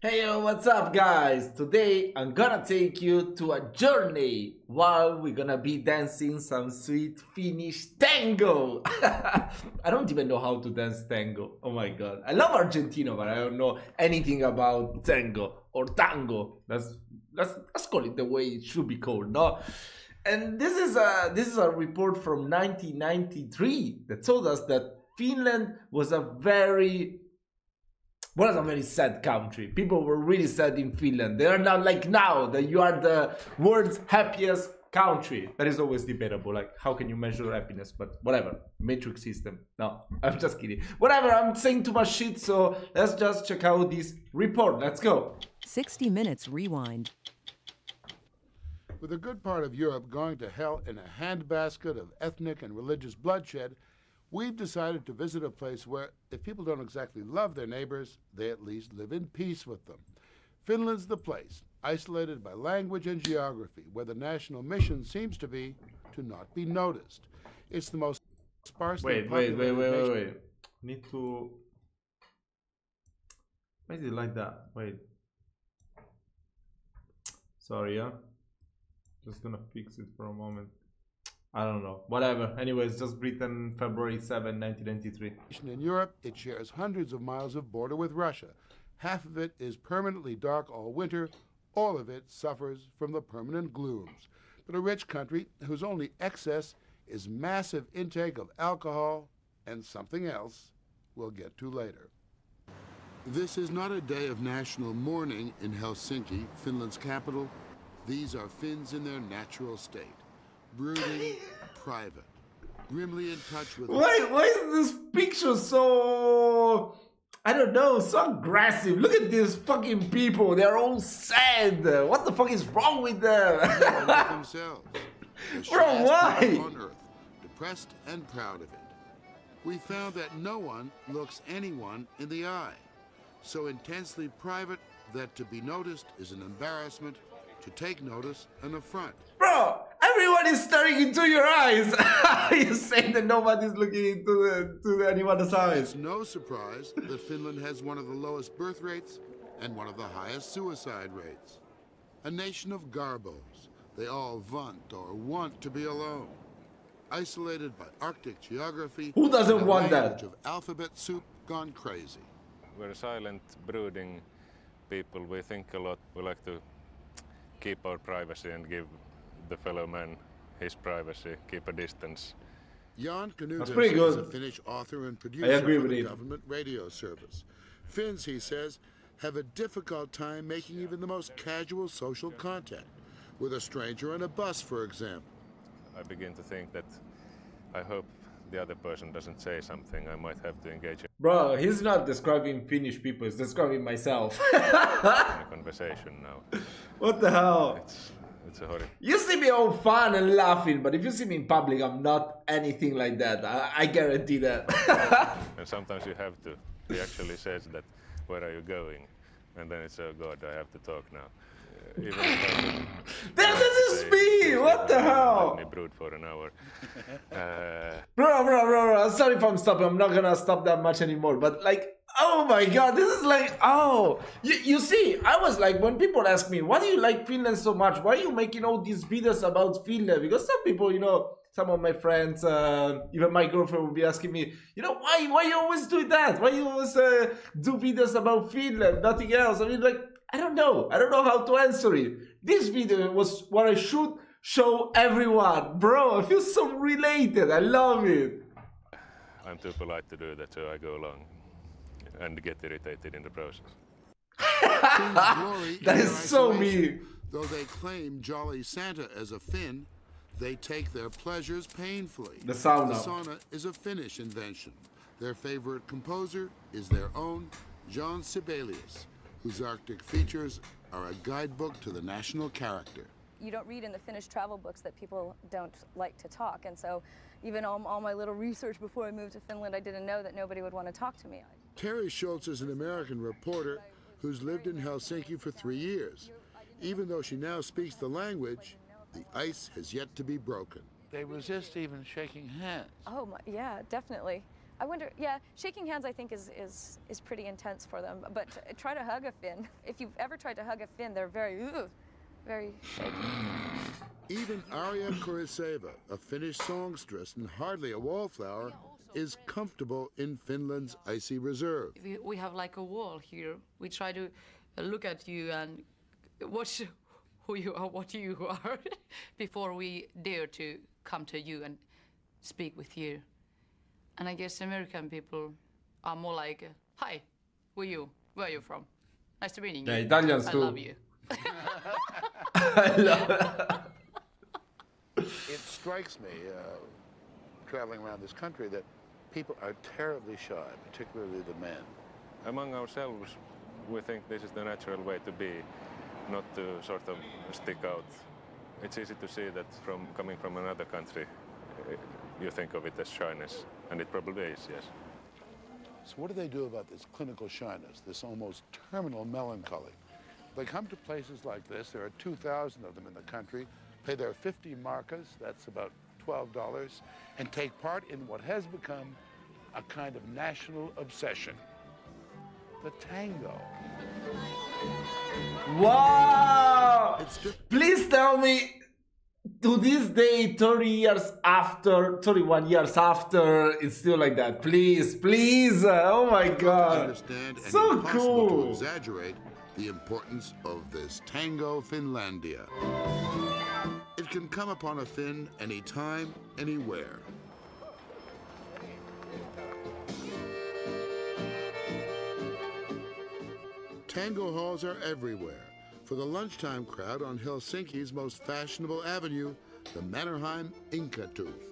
Hey yo, what's up guys? Today I'm gonna take you to a journey while we're gonna be dancing some sweet Finnish tango. I don't even know how to dance tango. Oh my god. I love Argentina, but I don't know anything about tango or tango. Let's let's let's call it the way it should be called, no? And this is a this is a report from 1993 that told us that Finland was a very was a very sad country. People were really sad in Finland. They are not like now that you are the world's happiest country. That is always debatable. Like, how can you measure happiness? But whatever. Matrix system. No, I'm just kidding. Whatever. I'm saying too much shit. So let's just check out this report. Let's go. 60 Minutes Rewind. With a good part of Europe going to hell in a handbasket of ethnic and religious bloodshed, we've decided to visit a place where, if people don't exactly love their neighbors, they at least live in peace with them. Finland's the place, isolated by language and geography, where the national mission seems to be to not be noticed. It's the most sparsely Wait, wait, wait, wait, wait, nation- wait. Need to. Why is it like that? Wait. Sorry, yeah. Just gonna fix it for a moment. I don't know. Whatever. Anyways, just Britain, February 7, 1993. in Europe, it shares hundreds of miles of border with Russia. Half of it is permanently dark all winter, all of it suffers from the permanent glooms. But a rich country whose only excess is massive intake of alcohol and something else we'll get to later. This is not a day of national mourning in Helsinki, Finland's capital. These are Finns in their natural state, brooding, private, grimly in touch with Why, why is this picture so. I don't know, so aggressive. Look at these fucking people. They're all sad. What the fuck is wrong with them? with themselves. The Bro, why? On earth, depressed and proud of it. We found that no one looks anyone in the eye. So intensely private that to be noticed is an embarrassment, to take notice an affront. Bro, everyone is staring into your eyes. you say that nobody's looking into the, to anyone's eyes. It's no surprise that Finland has one of the lowest birth rates and one of the highest suicide rates. A nation of garbos. They all vaunt or want to be alone. Isolated by Arctic geography. Who doesn't want that? language of alphabet soup gone crazy. We're silent, brooding people. We think a lot. We like to keep our privacy and give the fellow man his privacy, keep a distance. Jan Knutas pretty is a good. Finnish author and producer agree for with the it. government radio service. Finns, he says, have a difficult time making even the most casual social contact with a stranger on a bus, for example. I begin to think that I hope the other person doesn't say something. I might have to engage Bro, he's not describing Finnish people, he's describing myself. in a conversation now. what the hell? It's, it's a horrible. You see me all fun and laughing, but if you see me in public, I'm not anything like that. I, I guarantee that. And sometimes you have to. He actually says that, where are you going? And then it's, oh God, I have to talk now. Uh, even if I could That- this is say, me! What the hell? "Let me brood for an hour. Uh, Bro, bro, bro, bro. Sorry if I'm stopping. I'm not gonna stop that much anymore. But like, oh my god, this is like, oh, you, you see, I was like, when people ask me, why do you like Finland so much? Why are you making all these videos about Finland? Because some people, you know, some of my friends, uh, even my girlfriend will be asking me, you know, why, why you always do that? Why you always uh, do videos about Finland, nothing else? I mean, like, I don't know. I don't know how to answer it. This video was what I should show everyone. Bro, I feel so related. I love it. I'm too polite to do that, so I go along and get irritated in the process. Finns glory in That their is so isolation. me. Though they claim Jolly Santa as a Finn, they take their pleasures painfully. The sauna. The sauna is a Finnish invention. Their favorite composer is their own John Sibelius, whose Arctic features are a guidebook to the national character. you don't read in the Finnish travel books that people don't like to talk. And so, even all, all my little research before I moved to Finland, I didn't know that nobody would want to talk to me. Terry Schultz is an American reporter who's lived in Helsinki for three years. Even though she now speaks the language, the ice has yet to be broken. They resist even shaking hands. Oh, my, yeah, definitely. I wonder. Yeah, shaking hands I think is is is pretty intense for them. But t- try to hug a Finn. If you've ever tried to hug a Finn, they're very, ugh, very shaky. Even Arja Koriseva, a Finnish songstress and hardly a wallflower, is comfortable in Finland's icy reserve. we, we have like a wall here. We try to look at you and watch who you are, what you are, before we dare to come to you and speak with you. And I guess American people are more like, uh, "Hi, who are you? Where are you from? Nice to meet you. Yeah, Italians I too. love you." It strikes me, uh, traveling around this country, that people are terribly shy, particularly the men. Among ourselves, we think this is the natural way to be, not to sort of stick out. It's easy to see that from coming from another country, eh, you think of it as shyness, and it probably is, yes. So what do they do about this clinical shyness, this almost terminal melancholy? They come to places like this, there are 2,000 of them in the country, pay their 50 markkas, that's about $12, and take part in what has become a kind of national obsession, the tango. Wow! Please tell me, to this day, 30 years after, 31 years after, it's still like that. Please, please. Uh, oh my god. understand and So impossible cool. to exaggerate the importance of this tango Finlandia. It can come upon a Finn anytime, anywhere. Tango halls are everywhere. For the lunchtime crowd on Helsinki's most fashionable avenue, the Mannerheim Inca Tooth.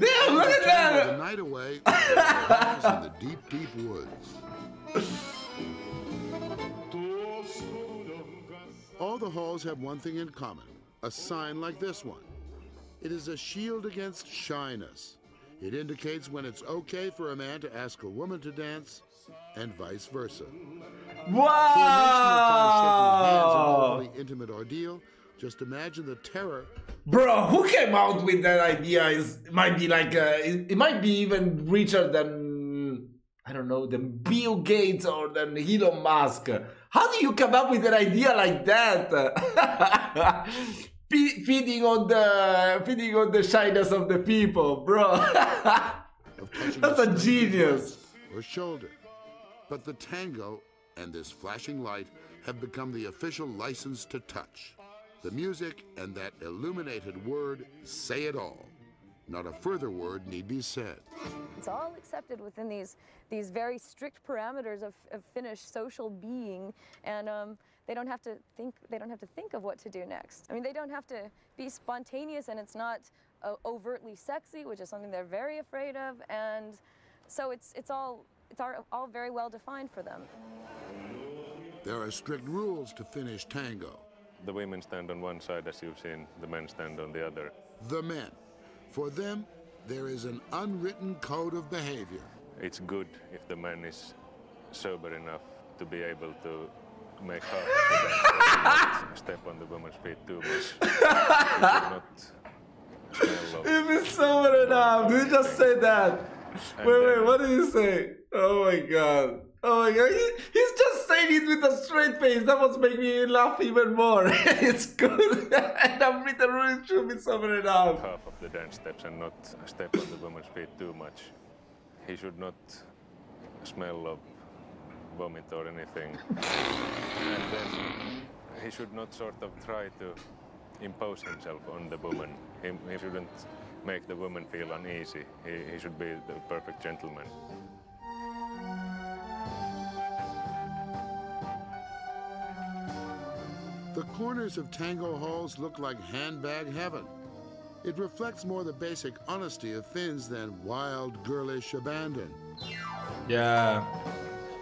Damn, look at Tango the night away in the deep, deep woods. The halls have one thing in common a sign like this one. It is a shield against shyness. It indicates when it's okay for a man to ask a woman to dance and vice versa. For a nation that hands an Wow! intimate ordeal, just imagine the terror Bro, who came out with that idea? Is it might be like uh, it, it might be even richer than I don't know, than Bill Gates or than Elon Musk. How do you come up with an idea like that? Fe- feeding on the feeding on the shyness of the people, bro. That's a genius. or shoulder. But the tango and this flashing light have become the official license to touch. The music and that illuminated word say it all. Not a further word need be said. It's all accepted within these these very strict parameters of, of Finnish social being, and um, they don't have to think. They don't have to think of what to do next. I mean, they don't have to be spontaneous, and it's not uh, overtly sexy, which is something they're very afraid of, and so it's it's all it's all, all very well defined for them. There are strict rules to Finnish tango. The women stand on one side, as you've seen, the men stand on the other. The men. For them, there is an unwritten code of behavior. It's good if the man is sober enough to be able to make half of the dance, but not step on the woman's feet too much. He not smell of if it's sober enough, did you just say that? And Wait, wait, what did you say? Oh my god. Oh my god. He, he's just saying it with a straight face. That was making me laugh even more. it's good. and I'm pretty really should be sober enough. half of the dance steps and not step on the woman's feet too much. He should not smell of vomit or anything. and then he should not sort of try to impose himself on the woman. He, he shouldn't make the woman feel uneasy. He, he should be the perfect gentleman. The corners of tango halls look like handbag heaven. It reflects more the basic honesty of Finns than wild, girlish abandon. Yeah.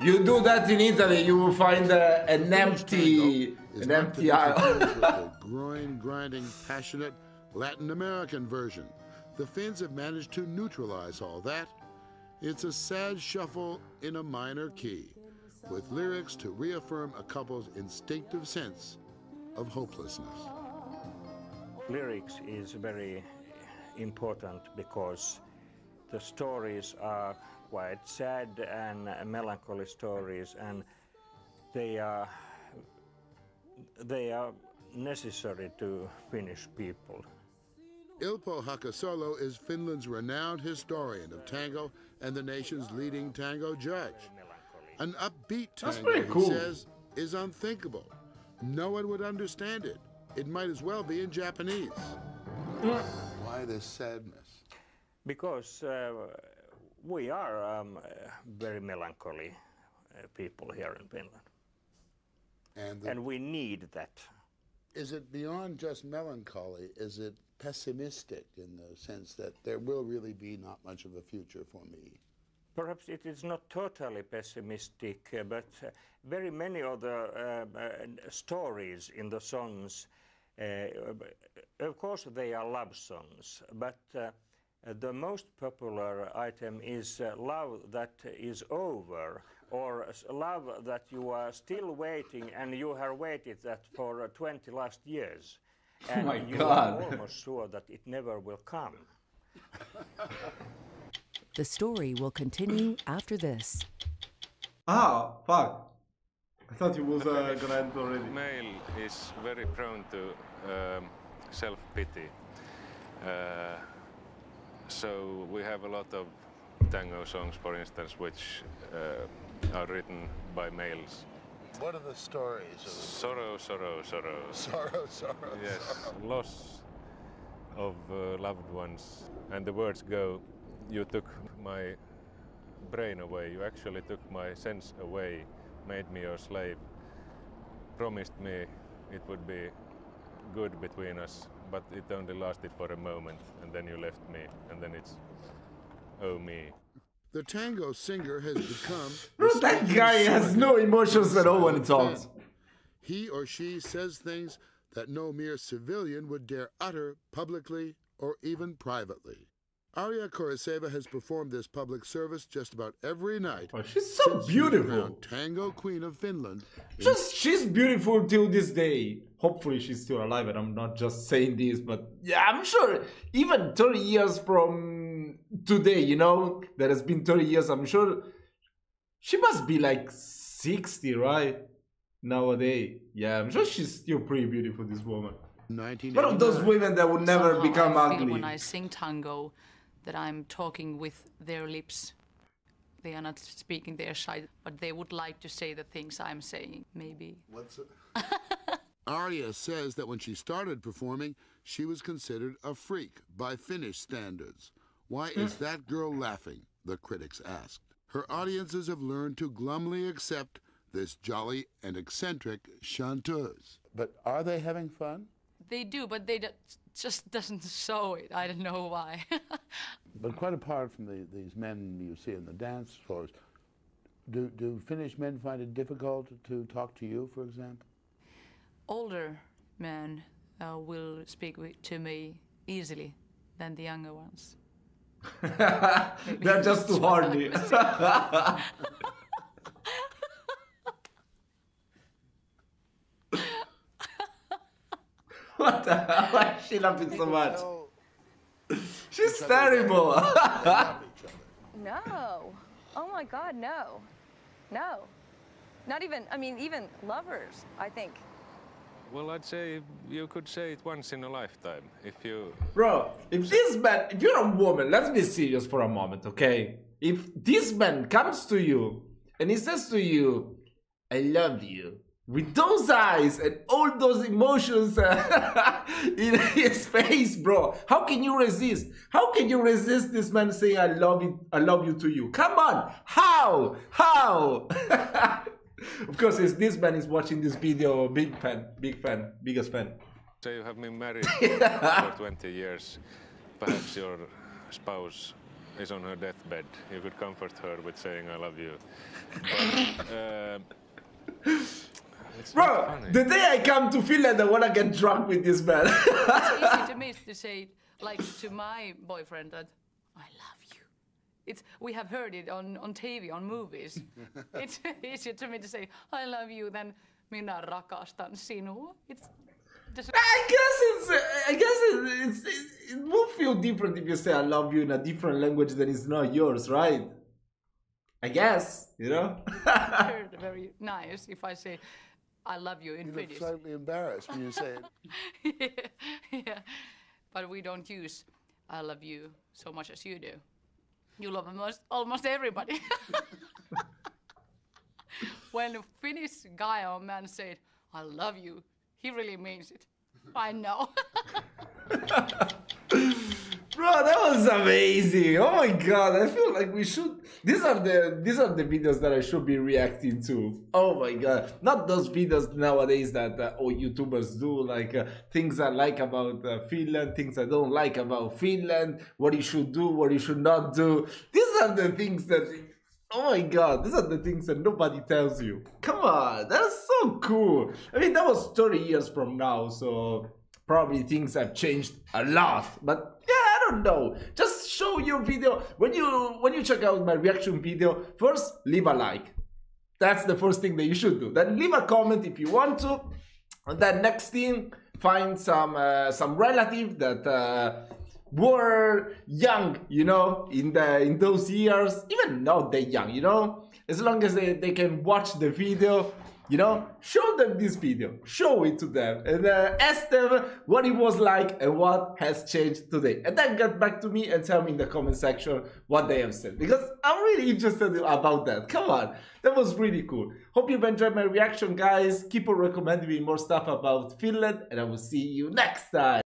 You do that in Italy, you will find uh, an empty, an empty aisle. the groin grinding, passionate Latin American version. The Finns have managed to neutralize all that. It's a sad shuffle in a minor key, with lyrics to reaffirm a couple's instinctive sense of hopelessness. lyrics is very important because the stories are quite sad and melancholy stories, and they are they are necessary to Finnish people. Ilpo Hakasalo is Finland's renowned historian of tango and the nation's leading tango judge. An upbeat tango, pretty he says, is unthinkable. No one would understand it. It might as well be in Japanese. Why this sadness? Because uh, we are um, uh, very melancholy uh, people here in Finland, And, the- and we need that. is it beyond just melancholy? Is it pessimistic in the sense that there will really be not much of a future for me? Perhaps it is not totally pessimistic, uh, but uh, very many of the uh, stories in the songs, of course, they are love songs, but the most popular item is uh, love that is over, or love that you are still waiting and you have waited that for uh, 20 last years. And my you God. are almost sure that it never will come. The story will continue after this. Ah, fuck. I thought he was uh, gonna end already. Male is very prone to um, self-pity. Uh, so we have a lot of tango songs, for instance, which uh, are written by males. What are the stories of Sorrow, sorrow, sorrow. sorrow, sorrow? Yes, loss of uh, loved ones. And the words go, you took my brain away, you actually took my sense away, made me your slave, promised me it would be good between us, but it only lasted for a moment, and then you left me, and then it's, oh me. The tango singer has become. Bro, that guy has son no emotions at all when he of talks. He or she says things that no mere civilian would dare utter publicly or even privately. Arja Koriseva has performed this public service just about every night. Oh, she's so since she was beautiful. Tango Queen of Finland. Just she's beautiful till this day. Hopefully she's still alive and I'm not just saying this, but yeah, I'm sure even 30 years from today, you know, that has been 30 years, I'm sure she must be like 60, right? Nowadays. Yeah, I'm sure she's still pretty beautiful, this woman. 1989. One of those women that would never Somehow become I feel ugly. when I sing tango that I'm talking with their lips. They are not speaking their side, but they would like to say the things I'm saying, maybe. What's it? Arja says that when she started performing, she was considered a freak by Finnish standards. Why is hmm. that girl laughing? The critics asked. Her audiences have learned to glumly accept this jolly and eccentric chanteuse. But are they having fun? They do, but they d- just doesn't show it. I don't know why. But quite apart from the, these men you see in the dance floors, do, do Finnish men find it difficult to talk to you, for example? Older men uh, will speak with, to me easily than the younger ones. They're just too horny. What the hell? Why is she laughing so much? She's terrible. No. Oh my God, no. No. Not even, I mean, even lovers, I think. Well, I'd say you could say it once in a lifetime if you Bro, if this man, if you're a woman, let's be serious for a moment, okay? If this man comes to you and he says to you, I love you, with those eyes and all those emotions uh, in his face, bro, how can you resist? How can you resist this man saying, I love you, I love you to you? Come on, how? How? of course, if this man is watching this video, big fan, big fan, biggest fan. So you have been married for 20 years, perhaps your spouse is on her deathbed. You could comfort her with saying, I love you. But, uh, it's Bro, funny. the day I come to Finland, I wanna get drunk with this man. it's easy to me to say, like to my boyfriend, that I love you. It's we have heard it on, on TV, on movies. it's easier to me to say I love you than minä rakastan sinua. It's I guess it's. I guess it's, it's. It will feel different if you say "I love you" in a different language that is not yours, right? I guess you know. heard very nice if I say I love you in You look slightly embarrassed when you say it. yeah, but we don't use I love you so much as you do. You love almost almost everybody. when a Finnish guy or man said I love you, he really means it. I know. Bro, that was amazing! Oh my god, I feel like we should. These are the these are the videos that I should be reacting to. Oh my god, not those videos nowadays that uh, all YouTubers do, like uh, things I like about uh, Finland, things I don't like about Finland, what you should do, what you should not do. These are the things that. Oh my god, these are the things that nobody tells you. Come on, that's so cool. I mean, that was 30 years from now, so probably things have changed a lot. But yeah, don't know. Just show your video when you when you check out my reaction video. First, leave a like. That's the first thing that you should do. Then leave a comment if you want to. And then next thing, find some uh, some relative that uh, were young, you know, in the in those years, even not that young, you know. As long as they, they can watch the video, you know, show them this video, show it to them, and uh, ask them what it was like and what has changed today. And then get back to me and tell me in the comment section what they have said because I'm really interested about that. Come on, that was really cool. Hope you've enjoyed my reaction, guys. Keep on recommending me more stuff about Finland, and I will see you next time.